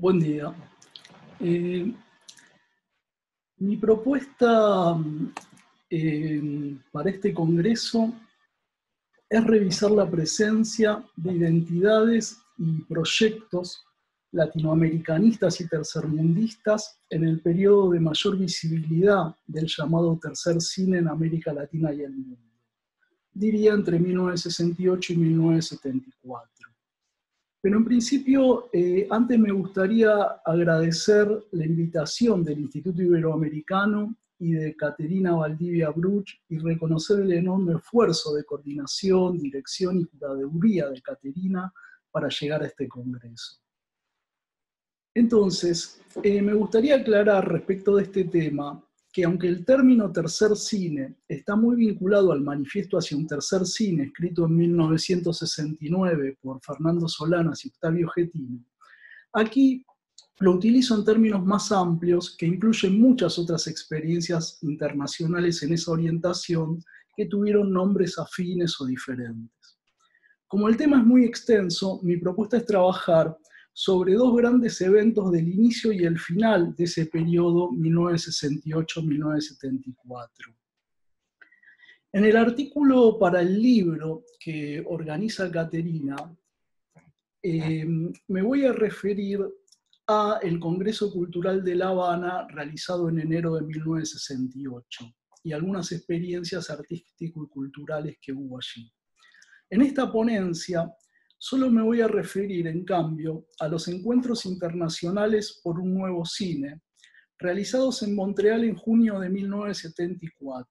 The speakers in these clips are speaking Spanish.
Buen día. Eh, mi propuesta eh, para este congreso es revisar la presencia de identidades y proyectos latinoamericanistas y tercermundistas en el periodo de mayor visibilidad del llamado tercer cine en América Latina y el mundo. Diría entre 1968 y 1974. Pero en principio, eh, antes me gustaría agradecer la invitación del Instituto Iberoamericano y de Caterina Valdivia Bruch y reconocer el enorme esfuerzo de coordinación, dirección y curaduría de Caterina para llegar a este congreso. Entonces, eh, me gustaría aclarar respecto de este tema que aunque el término tercer cine está muy vinculado al manifiesto hacia un tercer cine escrito en 1969 por Fernando Solanas y Octavio Getino, aquí lo utilizo en términos más amplios que incluyen muchas otras experiencias internacionales en esa orientación que tuvieron nombres afines o diferentes. Como el tema es muy extenso, mi propuesta es trabajar sobre dos grandes eventos del inicio y el final de ese periodo 1968-1974. En el artículo para el libro que organiza Caterina, eh, me voy a referir a el Congreso Cultural de La Habana realizado en enero de 1968 y algunas experiencias artístico culturales que hubo allí. En esta ponencia Solo me voy a referir, en cambio, a los encuentros internacionales por un nuevo cine, realizados en Montreal en junio de 1974.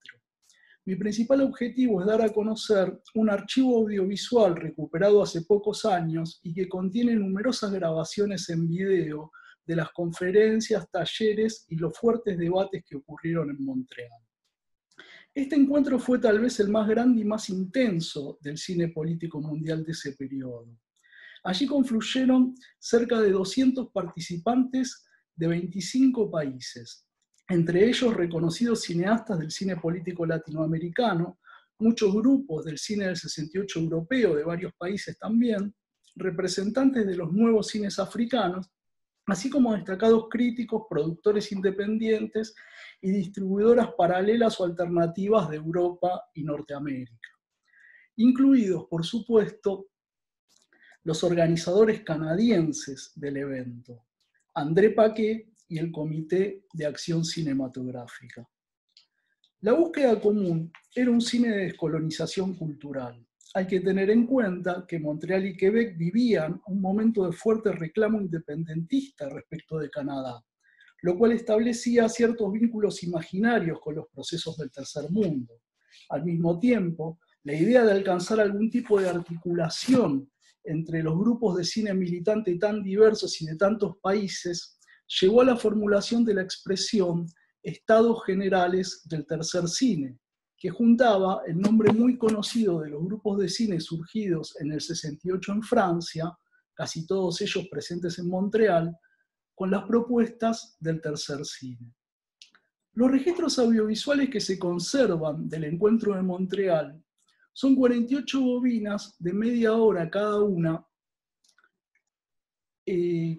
Mi principal objetivo es dar a conocer un archivo audiovisual recuperado hace pocos años y que contiene numerosas grabaciones en video de las conferencias, talleres y los fuertes debates que ocurrieron en Montreal. Este encuentro fue tal vez el más grande y más intenso del cine político mundial de ese periodo. Allí confluyeron cerca de 200 participantes de 25 países, entre ellos reconocidos cineastas del cine político latinoamericano, muchos grupos del cine del 68 europeo de varios países también, representantes de los nuevos cines africanos así como destacados críticos, productores independientes y distribuidoras paralelas o alternativas de Europa y Norteamérica. Incluidos, por supuesto, los organizadores canadienses del evento, André Paquet y el Comité de Acción Cinematográfica. La búsqueda común era un cine de descolonización cultural, hay que tener en cuenta que Montreal y Quebec vivían un momento de fuerte reclamo independentista respecto de Canadá, lo cual establecía ciertos vínculos imaginarios con los procesos del tercer mundo. Al mismo tiempo, la idea de alcanzar algún tipo de articulación entre los grupos de cine militante tan diversos y de tantos países llevó a la formulación de la expresión Estados Generales del Tercer Cine, que juntaba el nombre muy conocido de los grupos de cine surgidos en el 68 en Francia, casi todos ellos presentes en Montreal, con las propuestas del tercer cine. Los registros audiovisuales que se conservan del encuentro de Montreal son 48 bobinas de media hora cada una, eh,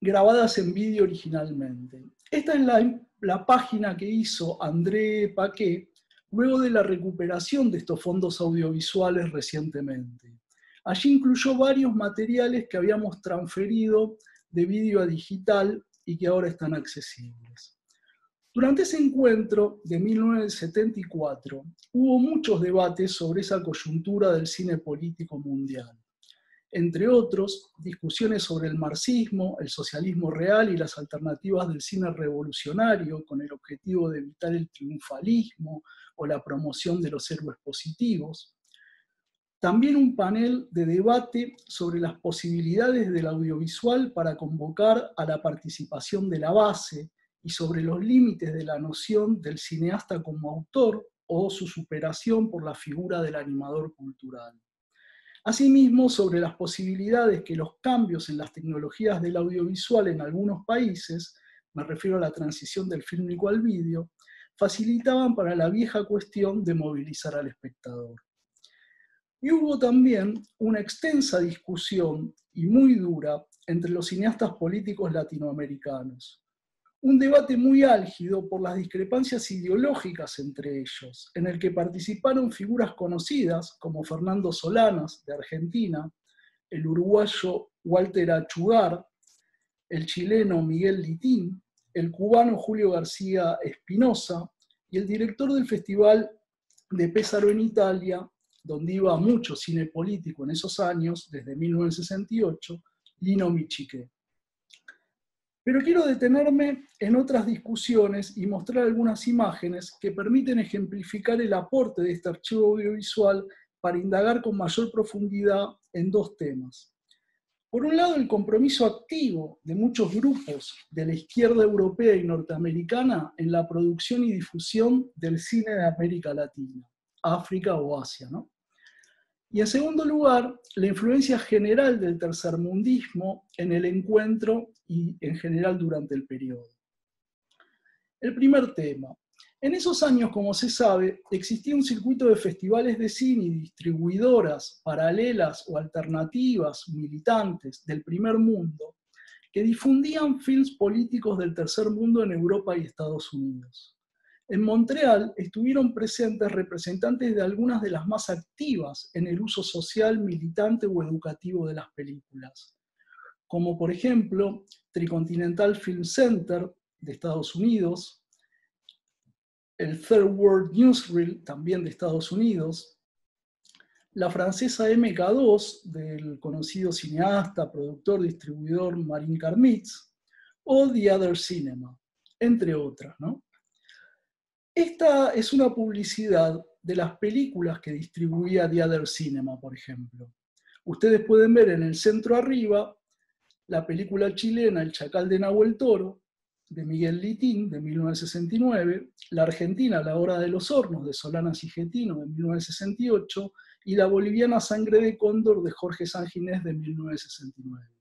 grabadas en vídeo originalmente. Esta es la, la, página que hizo André Paquet luego de la recuperación de estos fondos audiovisuales recientemente. Allí incluyó varios materiales que habíamos transferido de vídeo a digital y que ahora están accesibles. Durante ese encuentro de 1974 hubo muchos debates sobre esa coyuntura del cine político mundial entre otros, discusiones sobre el marxismo, el socialismo real y las alternativas del cine revolucionario con el objetivo de evitar el triunfalismo o la promoción de los héroes positivos. También un panel de debate sobre las posibilidades del audiovisual para convocar a la participación de la base y sobre los límites de la noción del cineasta como autor o su superación por la figura del animador cultural. Asimismo, sobre las posibilidades que los cambios en las tecnologías del audiovisual en algunos países, me refiero a la transición del fílmico al vídeo, facilitaban para la vieja cuestión de movilizar al espectador. Y hubo también una extensa discusión y muy dura entre los cineastas políticos latinoamericanos. Un debate muy álgido por las discrepancias ideológicas entre ellos, en el que participaron figuras conocidas como Fernando Solanas, de Argentina, el uruguayo Walter Achugar, el chileno Miguel Litín, el cubano Julio García Espinosa y el director del Festival de Pésaro en Italia, donde iba mucho cine político en esos años, desde 1968, Lino Michique. Pero quiero detenerme en otras discusiones y mostrar algunas imágenes que permiten ejemplificar el aporte de este archivo audiovisual para indagar con mayor profundidad en dos temas. Por un lado, el compromiso activo de muchos grupos de la izquierda europea y norteamericana en la producción y difusión del cine de América Latina, África o Asia. ¿no? Y en segundo lugar, la influencia general del tercermundismo en el encuentro y en general durante el periodo. El primer tema, en esos años, como se sabe, existía un circuito de festivales de cine y distribuidoras paralelas o alternativas militantes del primer mundo que difundían films políticos del tercer mundo en Europa y Estados Unidos. En Montreal estuvieron presentes representantes de algunas de las más activas en el uso social, militante o educativo de las películas, como por ejemplo Tricontinental Film Center de Estados Unidos, el Third World Newsreel, también de Estados Unidos, la francesa MK2, del conocido cineasta, productor, distribuidor Marin Karmitz, o The Other Cinema, entre otras. Esta es una publicidad de las películas que distribuía The Other Cinema, por ejemplo. Ustedes pueden ver en el centro arriba la película chilena El Chacal de Nahuel Toro, de Miguel Litín, de 1969, La Argentina, La Hora de los Hornos, de Solana Cigetino, de 1968, y La Boliviana Sangre de Cóndor, de Jorge Sanginés, de 1969.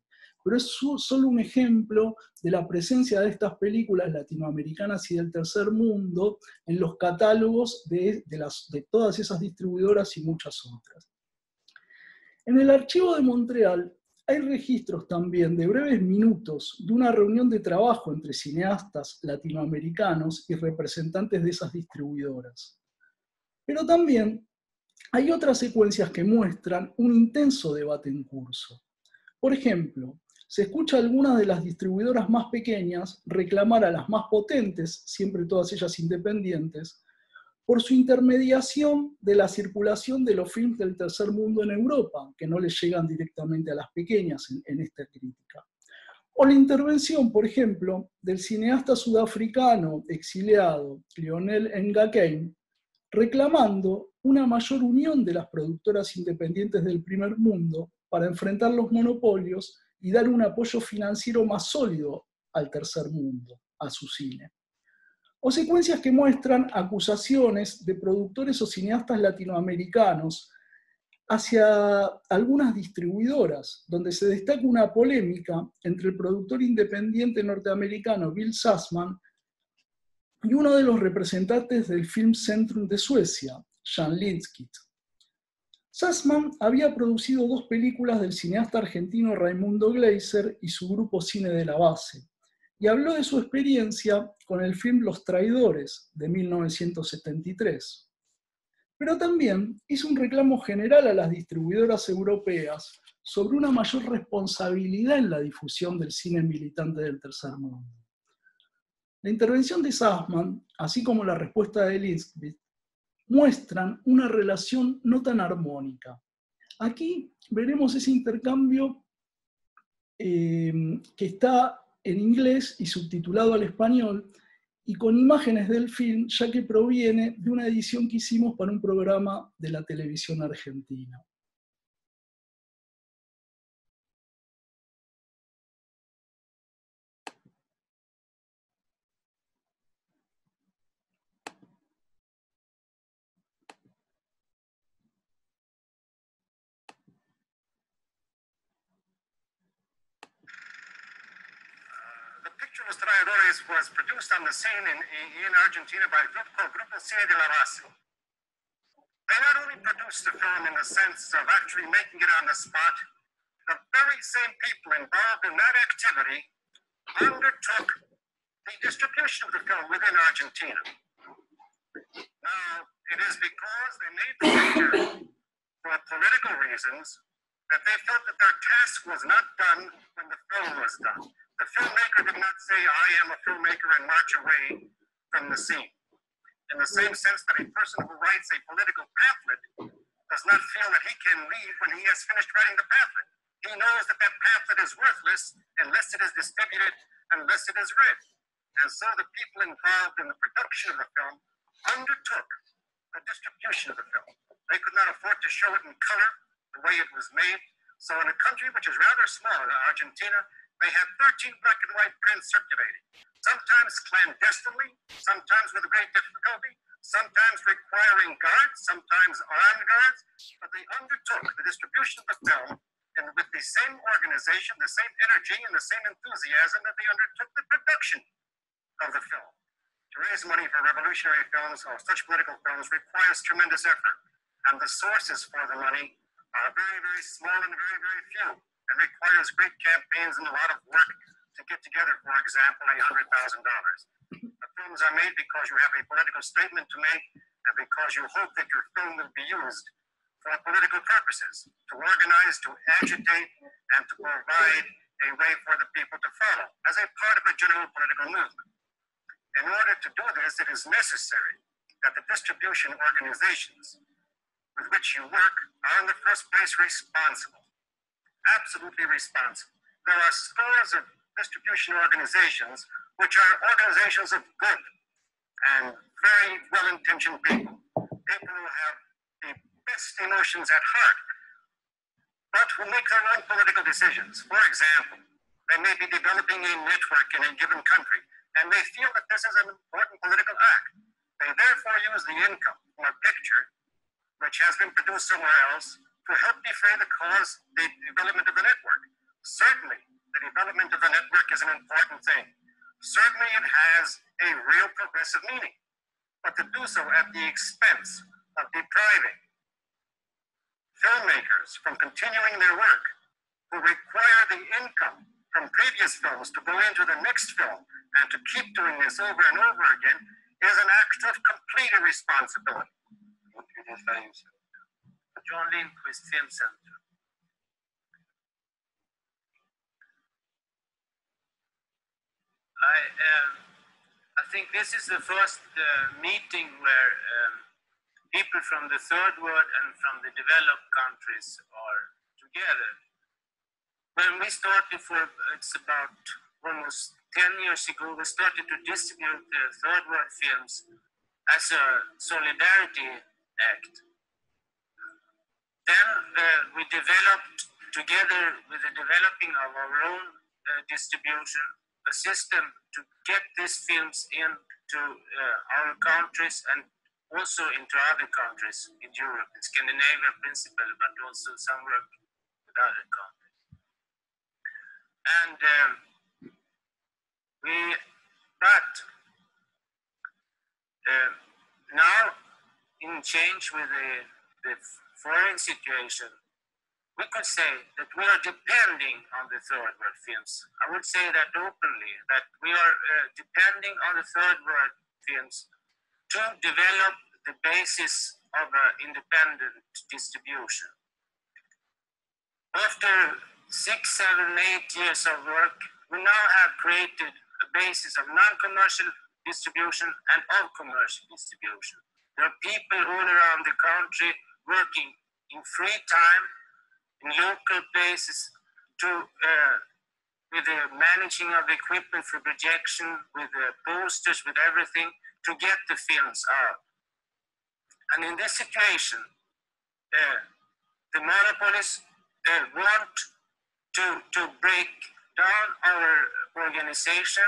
Pero es solo un ejemplo de la presencia de estas películas latinoamericanas y del tercer mundo en los catálogos de, todas esas distribuidoras y muchas otras. En el archivo de Montreal hay registros también de breves minutos de una reunión de trabajo entre cineastas latinoamericanos y representantes de esas distribuidoras. Pero también hay otras secuencias que muestran un intenso debate en curso. Por ejemplo, se escucha a algunas de las distribuidoras más pequeñas reclamar a las más potentes, siempre todas ellas independientes, por su intermediación de la circulación de los films del tercer mundo en Europa, que no les llegan directamente a las pequeñas en, esta crítica. O la intervención, por ejemplo, del cineasta sudafricano exiliado Lionel Ngakein, reclamando una mayor unión de las productoras independientes del primer mundo para enfrentar los monopolios y dar un apoyo financiero más sólido al tercer mundo, a su cine o secuencias que muestran acusaciones de productores o cineastas latinoamericanos hacia algunas distribuidoras, donde se destaca una polémica entre el productor independiente norteamericano Bill Sassman y uno de los representantes del Film Centrum de Suecia, Jan Lindskit. Sassman había producido dos películas del cineasta argentino Raimundo Gleiser y su grupo Cine de la Base, y habló de su experiencia con el film Los Traidores de 1973. Pero también hizo un reclamo general a las distribuidoras europeas sobre una mayor responsabilidad en la difusión del cine militante del tercer mundo. La intervención de Sassman, así como la respuesta de Linsky, muestran una relación no tan armónica. Aquí veremos ese intercambio eh, que está en inglés y subtitulado al español y con imágenes del film, ya que proviene de una edición que hicimos para un programa de la televisión argentina. Was produced on the scene in, in Argentina by a group called Grupo Cine de la Base. They not only produced the film in the sense of actually making it on the spot, the very same people involved in that activity undertook the distribution of the film within Argentina. Now, it is because they made the wager for political reasons that they felt that their task was not done when the film was done. The filmmaker I am a filmmaker and march away from the scene. In the same sense that a person who writes a political pamphlet does not feel that he can leave when he has finished writing the pamphlet. He knows that that pamphlet is worthless unless it is distributed, unless it is read. And so the people involved in the production of the film undertook the distribution of the film. They could not afford to show it in color the way it was made. So in a country which is rather small, Argentina, they had 13 black and white prints circulating, sometimes clandestinely, sometimes with great difficulty, sometimes requiring guards, sometimes armed guards, but they undertook the distribution of the film and with the same organization, the same energy, and the same enthusiasm that they undertook the production of the film. To raise money for revolutionary films or such political films requires tremendous effort, and the sources for the money are very, very small and very, very few, and requires great campaigns and a lot of work to get together, for example, $800,000. The films are made because you have a political statement to make and because you hope that your film will be used for political purposes, to organize, to agitate, and to provide a way for the people to follow as a part of a general political movement. In order to do this, it is necessary that the distribution organizations with which you work are in the first place responsible, absolutely responsible. There are scores of distribution organizations which are organizations of good and very well-intentioned people, people who have the best emotions at heart, but who make their own political decisions. For example, they may be developing a network in a given country, and they feel that this is an important political act. They therefore use the income a picture which has been produced somewhere else to help defray the cause, the development of the network. Certainly, the development of the network is an important thing. Certainly, it has a real progressive meaning, but to do so at the expense of depriving filmmakers from continuing their work, who require the income from previous films to go into the next film and to keep doing this over and over again, is an act of complete irresponsibility. John Lindquist Film Center. I, um, I think this is the first uh, meeting where um, people from the third world and from the developed countries are together. When we started for, it's about almost 10 years ago, we started to distribute the third world films as a solidarity act. Then uh, we developed, together with the developing of our own uh, distribution, a system to get these films into uh, our countries and also into other countries in Europe, in Scandinavia principle, but also some work with other countries. And um, we, but uh, now in change with the, the foreign situation, we could say that we are depending on the third world films. I would say that openly, that we are uh, depending on the third world films to develop the basis of an independent distribution. After six, seven, eight years of work, we now have created a basis of non-commercial distribution and of commercial distribution. There are people all around the country working in free time in local places to uh, with the managing of equipment for projection, with the posters, with everything to get the films out. And in this situation, uh, the monopolies uh, want to, to break down our organization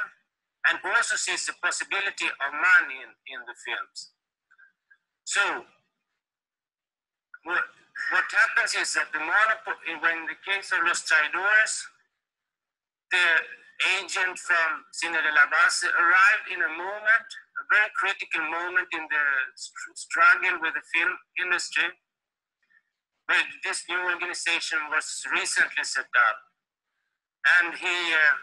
and also sees the possibility of money in, in the films. So, what, happens is that the monopoly, when the case of Los Traidores, the agent from Cine de la Base arrived in a moment, a very critical moment in the struggle with the film industry. Well, this new organization was recently set up, and he, uh,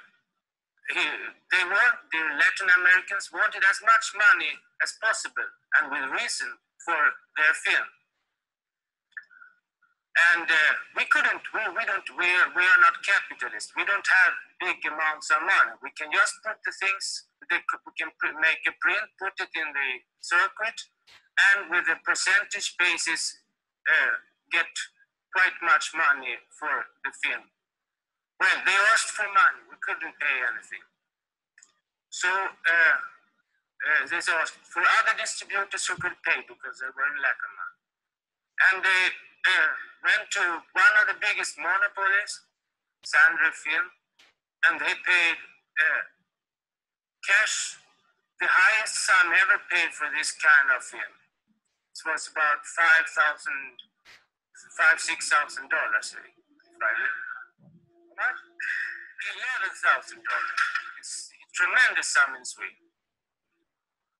he, they want the Latin Americans wanted as much money as possible, and with reason for their film. And uh, we couldn't, we, we don't, we are, we are not capitalists. We don't have big amounts of money. We can just put the things, they we can make a print, put it in the circuit, and with a percentage basis, uh, get quite much money for the film. Well, they asked for money. We couldn't pay anything. So uh, uh, they asked for other distributors who could pay because they were in lack of money. And they uh, went to one of the biggest monopolies, Sandra Film, and they paid uh, cash the highest sum ever paid for this kind of film. It was about five thousand, five six thousand dollars. What? Eleven thousand dollars. It's a tremendous sum in Sweden.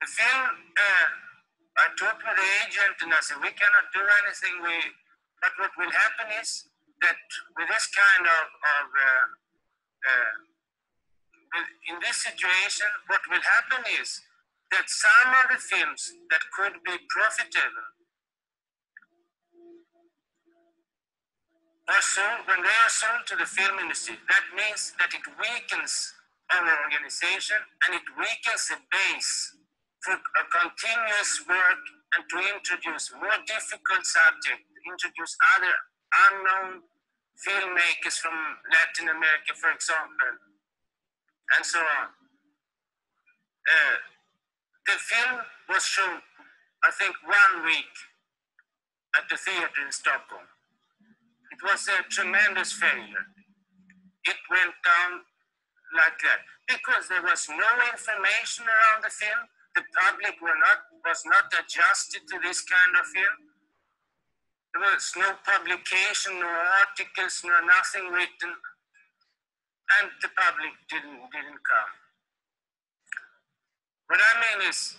The film, uh, I talked with the agent and I said, we cannot do anything. We, but what will happen is that with this kind of, of uh, uh, in this situation, what will happen is that some of the films that could be profitable are sold, when they are sold to the film industry, that means that it weakens our organization and it weakens the base for a continuous work and to introduce more difficult subjects, introduce other unknown filmmakers from Latin America, for example, and so on. Uh, the film was shown, I think, one week at the theater in Stockholm. It was a tremendous failure. It went down like that because there was no information around the film. The public were not was not adjusted to this kind of film. There was no publication, no articles, no nothing written, and the public didn't didn't come. What I mean is,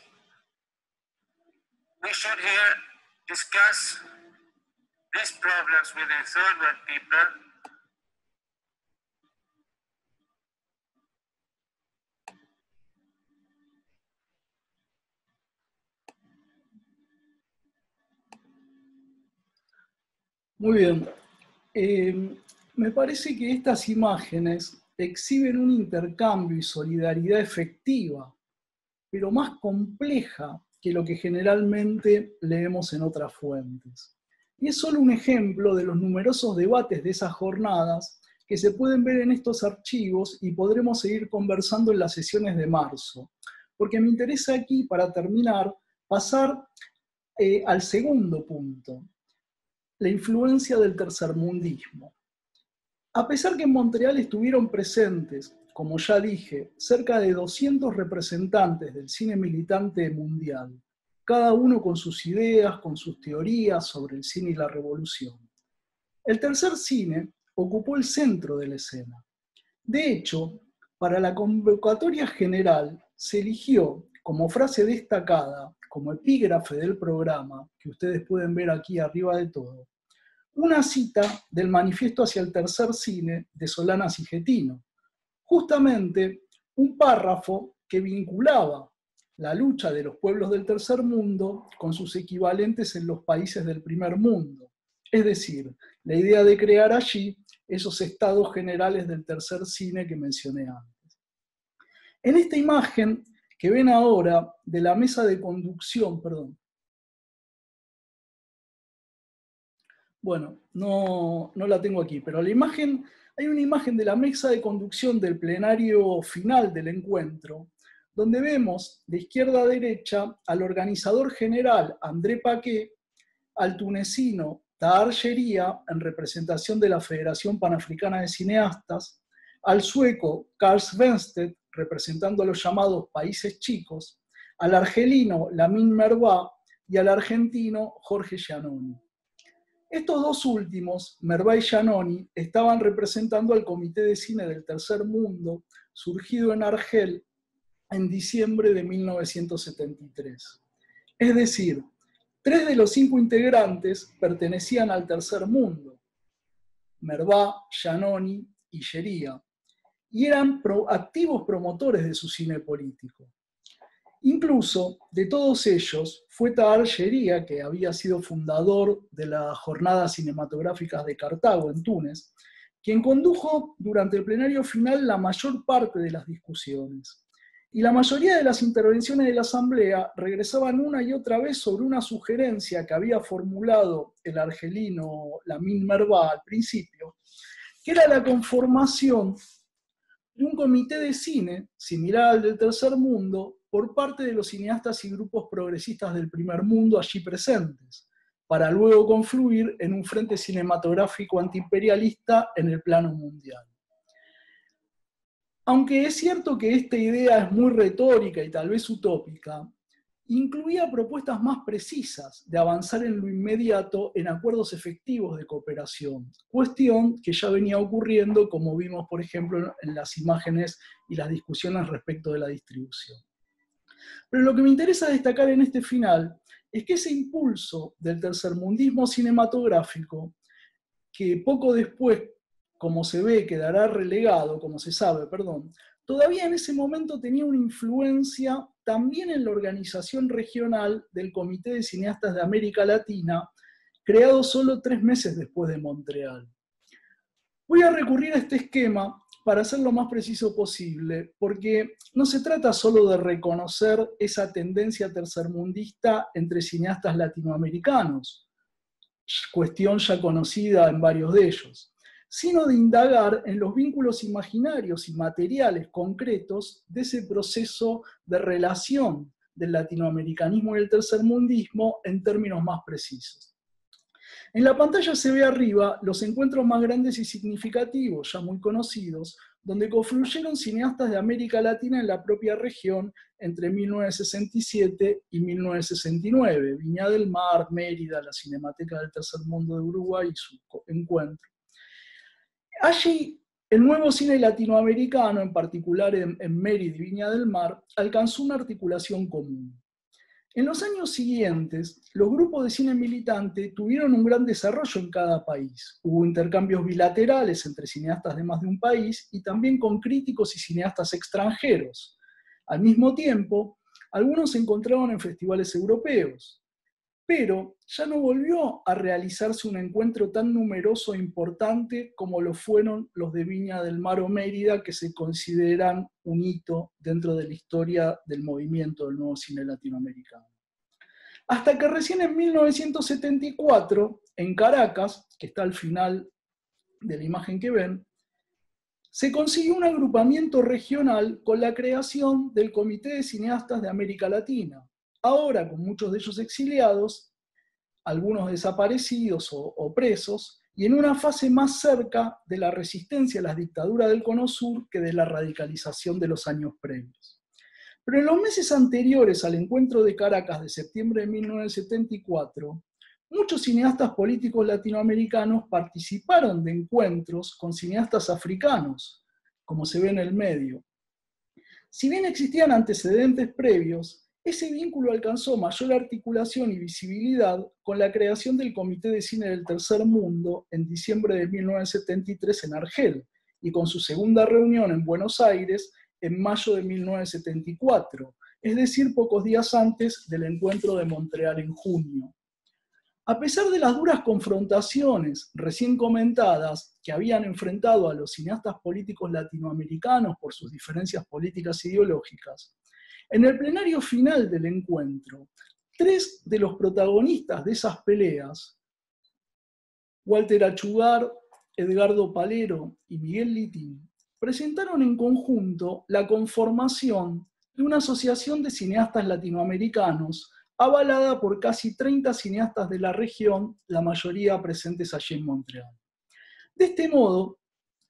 we should here discuss these problems with the third world people Muy bien. Eh, me parece que estas imágenes exhiben un intercambio y solidaridad efectiva, pero más compleja que lo que generalmente leemos en otras fuentes. Y es solo un ejemplo de los numerosos debates de esas jornadas que se pueden ver en estos archivos y podremos seguir conversando en las sesiones de marzo. Porque me interesa aquí, para terminar, pasar eh, al segundo punto, la influencia del tercermundismo. A pesar que en Montreal estuvieron presentes, como ya dije, cerca de 200 representantes del cine militante mundial, cada uno con sus ideas, con sus teorías sobre el cine y la revolución. El tercer cine ocupó el centro de la escena. De hecho, para la convocatoria general se eligió como frase destacada, como epígrafe del programa, que ustedes pueden ver aquí arriba de todo, una cita del Manifiesto hacia el Tercer Cine de Solana Sigetino, justamente un párrafo que vinculaba la lucha de los pueblos del tercer mundo con sus equivalentes en los países del primer mundo. Es decir, la idea de crear allí esos estados generales del tercer cine que mencioné antes. En esta imagen que ven ahora de la mesa de conducción, perdón. Bueno, no, no la tengo aquí, pero la imagen, hay una imagen de la mesa de conducción del plenario final del encuentro, donde vemos de izquierda a derecha al organizador general André Paquet, al tunecino Tahar en representación de la Federación Panafricana de Cineastas, al sueco Karl Svenstedt, representando a los llamados países chicos, al argelino Lamin Mervá y al argentino Jorge Giannoni. Estos dos últimos, Mervá y Giannoni, estaban representando al Comité de Cine del Tercer Mundo, surgido en Argel en diciembre de 1973. Es decir, Tres de los cinco integrantes pertenecían al tercer mundo, Mervá, Giannoni y Yería, y eran activos promotores de su cine político. Incluso de todos ellos fue Tahar Yería, que había sido fundador de las Jornadas Cinematográficas de Cartago en Túnez, quien condujo durante el plenario final la mayor parte de las discusiones. Y la mayoría de las intervenciones de la Asamblea regresaban una y otra vez sobre una sugerencia que había formulado el argelino Lamin Merva al principio, que era la conformación de un comité de cine similar al del tercer mundo por parte de los cineastas y grupos progresistas del primer mundo allí presentes, para luego confluir en un frente cinematográfico antiimperialista en el plano mundial. Aunque es cierto que esta idea es muy retórica y tal vez utópica, incluía propuestas más precisas de avanzar en lo inmediato en acuerdos efectivos de cooperación, cuestión que ya venía ocurriendo, como vimos, por ejemplo, en las imágenes y las discusiones respecto de la distribución. Pero lo que me interesa destacar en este final es que ese impulso del tercermundismo cinematográfico, que poco después como se ve, quedará relegado, como se sabe, perdón, todavía en ese momento tenía una influencia también en la organización regional del Comité de Cineastas de América Latina, creado solo tres meses después de Montreal. Voy a recurrir a este esquema para ser lo más preciso posible, porque no se trata solo de reconocer esa tendencia tercermundista entre cineastas latinoamericanos, cuestión ya conocida en varios de ellos sino de indagar en los vínculos imaginarios y materiales concretos de ese proceso de relación del latinoamericanismo y el tercermundismo en términos más precisos. En la pantalla se ve arriba los encuentros más grandes y significativos, ya muy conocidos, donde confluyeron cineastas de América Latina en la propia región entre 1967 y 1969, Viña del Mar, Mérida, la Cinemateca del Tercer Mundo de Uruguay y su encuentro. Allí, el nuevo cine latinoamericano, en particular en, Mérida y Viña del Mar, alcanzó una articulación común. En los años siguientes, los grupos de cine militante tuvieron un gran desarrollo en cada país. Hubo intercambios bilaterales entre cineastas de más de un país y también con críticos y cineastas extranjeros. Al mismo tiempo, algunos se encontraron en festivales europeos pero ya no volvió a realizarse un encuentro tan numeroso e importante como lo fueron los de Viña del Mar o Mérida, que se consideran un hito dentro de la historia del movimiento del nuevo cine latinoamericano. Hasta que recién en 1974, en Caracas, que está al final de la imagen que ven, se consiguió un agrupamiento regional con la creación del Comité de Cineastas de América Latina, ahora con muchos de ellos exiliados, algunos desaparecidos o, presos, y en una fase más cerca de la resistencia a las dictaduras del Cono Sur que de la radicalización de los años previos. Pero en los meses anteriores al encuentro de Caracas de septiembre de 1974, muchos cineastas políticos latinoamericanos participaron de encuentros con cineastas africanos, como se ve en el medio. Si bien existían antecedentes previos, ese vínculo alcanzó mayor articulación y visibilidad con la creación del Comité de Cine del Tercer Mundo en diciembre de 1973 en Argel y con su segunda reunión en Buenos Aires en mayo de 1974, es decir, pocos días antes del encuentro de Montreal en junio. A pesar de las duras confrontaciones recién comentadas que habían enfrentado a los cineastas políticos latinoamericanos por sus diferencias políticas e ideológicas, en el plenario final del encuentro, tres de los protagonistas de esas peleas, Walter Achugar, Edgardo Palero y Miguel Litín, presentaron en conjunto la conformación de una asociación de cineastas latinoamericanos avalada por casi 30 cineastas de la región, la mayoría presentes allí en Montreal. De este modo,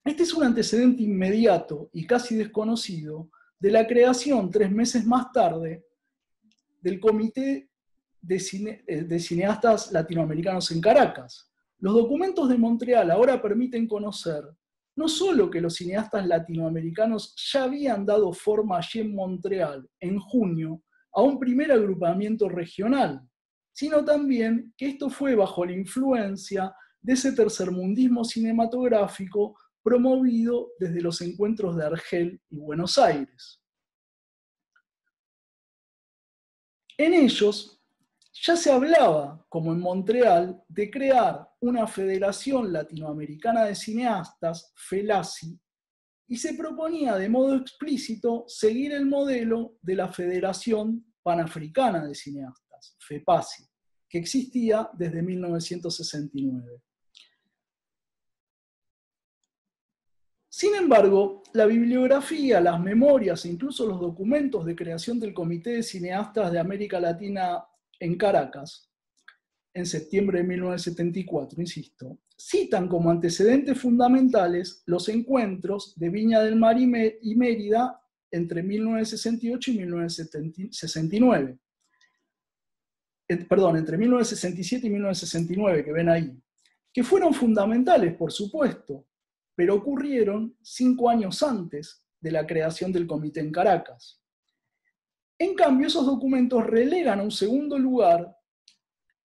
este es un antecedente inmediato y casi desconocido de la creación tres meses más tarde del Comité eh, de, Cineastas Latinoamericanos en Caracas. Los documentos de Montreal ahora permiten conocer no solo que los cineastas latinoamericanos ya habían dado forma allí en Montreal en junio a un primer agrupamiento regional, sino también que esto fue bajo la influencia de ese tercermundismo cinematográfico promovido desde los encuentros de Argel y Buenos Aires. En ellos ya se hablaba, como en Montreal, de crear una Federación Latinoamericana de Cineastas, FELACI, y se proponía de modo explícito seguir el modelo de la Federación Panafricana de Cineastas, FEPACI, que existía desde 1969. Sin embargo, la bibliografía, las memorias e incluso los documentos de creación del Comité de Cineastas de América Latina en Caracas, en septiembre de 1974, insisto, citan como antecedentes fundamentales los encuentros de Viña del Mar y Mérida entre 1968 y 1969. Perdón, entre 1967 y 1969, que ven ahí, que fueron fundamentales, por supuesto, pero ocurrieron cinco años antes de la creación del comité en Caracas. En cambio, esos documentos relegan a un segundo lugar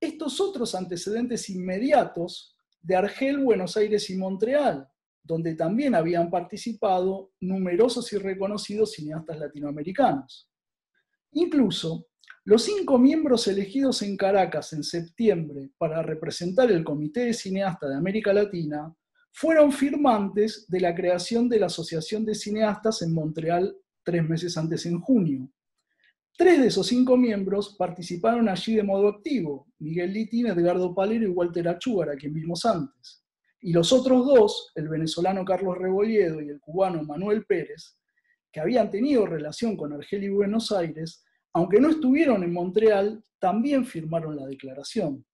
estos otros antecedentes inmediatos de Argel, Buenos Aires y Montreal, donde también habían participado numerosos y reconocidos cineastas latinoamericanos. Incluso, los cinco miembros elegidos en Caracas en septiembre para representar el Comité de Cineastas de América Latina fueron firmantes de la creación de la Asociación de Cineastas en Montreal tres meses antes, en junio. Tres de esos cinco miembros participaron allí de modo activo, Miguel Litín, Edgardo Palero y Walter Achúgar, a vimos antes. Y los otros dos, el venezolano Carlos Rebolledo y el cubano Manuel Pérez, que habían tenido relación con Argelia y Buenos Aires, aunque no estuvieron en Montreal, también firmaron la declaración.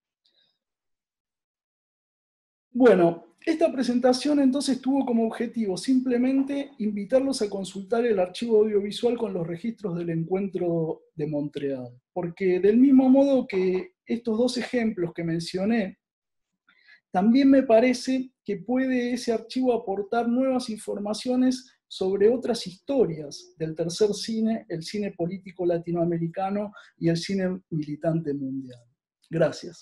Bueno, esta presentación entonces tuvo como objetivo simplemente invitarlos a consultar el archivo audiovisual con los registros del encuentro de Montreal, porque del mismo modo que estos dos ejemplos que mencioné, también me parece que puede ese archivo aportar nuevas informaciones sobre otras historias del tercer cine, el cine político latinoamericano y el cine militante mundial. Gracias.